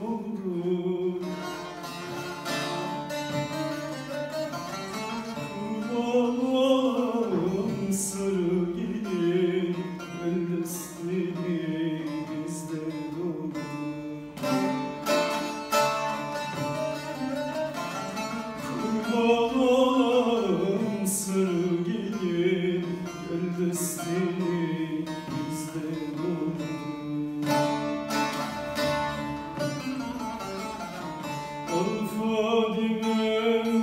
oldu Confondi me.